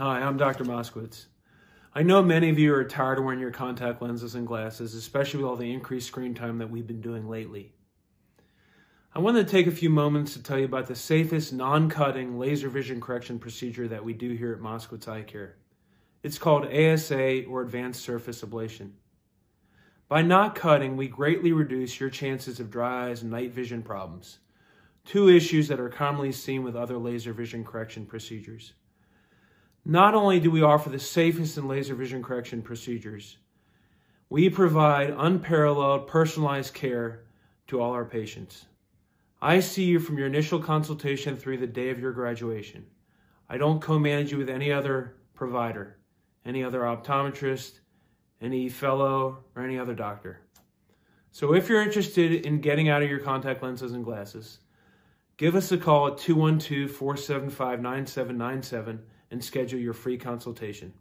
Hi, I'm Dr. Moskowitz. I know many of you are tired of wearing your contact lenses and glasses, especially with all the increased screen time that we've been doing lately. I want to take a few moments to tell you about the safest non-cutting laser vision correction procedure that we do here at Moskowitz Eye Care. It's called ASA or Advanced Surface Ablation. By not cutting, we greatly reduce your chances of dry eyes and night vision problems, two issues that are commonly seen with other laser vision correction procedures. Not only do we offer the safest in laser vision correction procedures, we provide unparalleled personalized care to all our patients. I see you from your initial consultation through the day of your graduation. I don't co-manage you with any other provider, any other optometrist, any fellow, or any other doctor. So if you're interested in getting out of your contact lenses and glasses, give us a call at 212-475-9797 and schedule your free consultation.